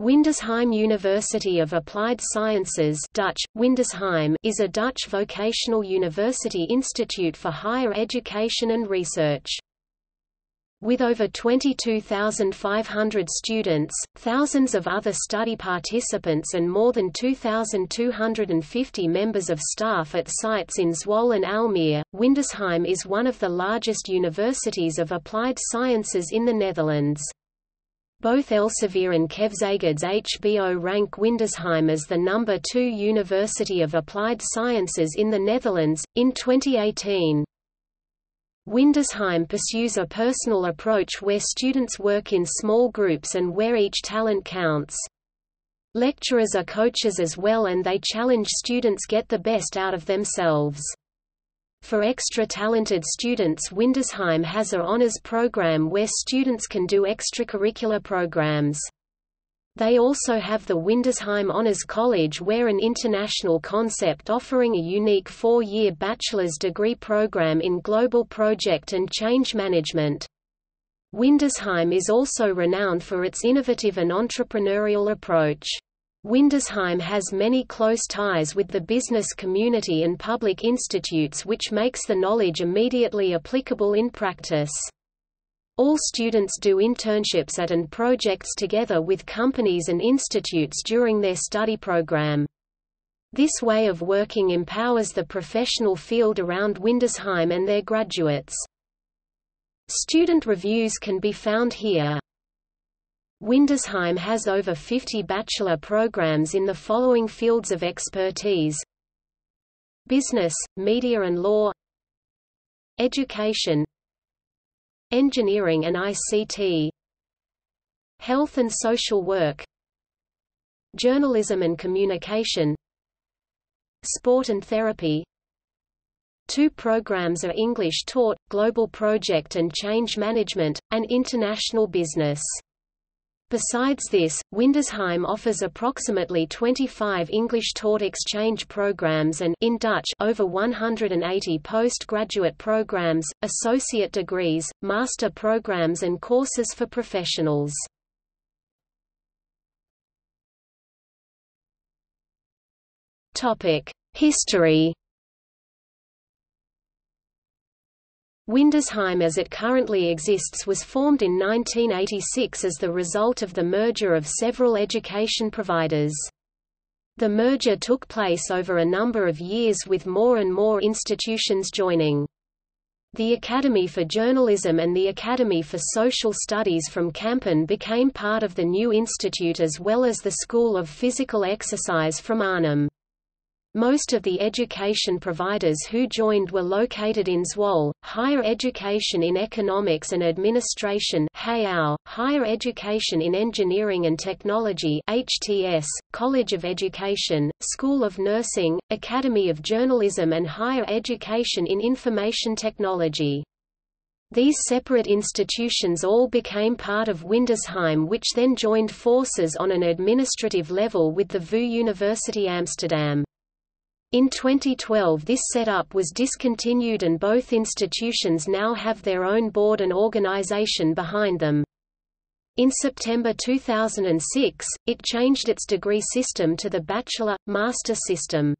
Windesheim University of Applied Sciences Dutch, Windesheim is a Dutch vocational university institute for higher education and research. With over 22,500 students, thousands of other study participants and more than 2,250 members of staff at sites in Zwolle and Almere, Windesheim is one of the largest universities of applied sciences in the Netherlands. Both Elsevier and Keuzegids HBO rank Windesheim as the number two University of Applied Sciences in the Netherlands, in 2018. Windesheim pursues a personal approach where students work in small groups and where each talent counts. Lecturers are coaches as well and they challenge students get the best out of themselves. For extra talented students Windesheim has a honors program where students can do extracurricular programs. They also have the Windesheim Honors College where an international concept offering a unique four-year bachelor's degree program in global project and change management. Windesheim is also renowned for its innovative and entrepreneurial approach. Windesheim has many close ties with the business community and public institutes which makes the knowledge immediately applicable in practice. All students do internships at and projects together with companies and institutes during their study program. This way of working empowers the professional field around Windesheim and their graduates. Student reviews can be found here. Windesheim has over 50 bachelor programs in the following fields of expertise. Business, Media and Law. Education. Engineering and ICT Health and Social Work. Journalism and Communication. Sport and Therapy. Two programs are English taught, Global Project and Change Management, and International Business. Besides this, Windesheim offers approximately 25 English-taught exchange programs and in Dutch over 180 postgraduate programs, associate degrees, master programs and courses for professionals. History Windesheim as it currently exists was formed in 1986 as the result of the merger of several education providers. The merger took place over a number of years with more and more institutions joining. The Academy for Journalism and the Academy for Social Studies from Kampen became part of the new institute as well as the School of Physical Exercise from Arnhem. Most of the education providers who joined were located in Zwolle, Higher Education in Economics and Administration Higher Education in Engineering and Technology HTS, College of Education, School of Nursing, Academy of Journalism and Higher Education in Information Technology. These separate institutions all became part of Windesheim which then joined forces on an administrative level with the VU University Amsterdam. In 2012 this setup was discontinued and both institutions now have their own board and organization behind them. In September 2006, it changed its degree system to the bachelor, master system.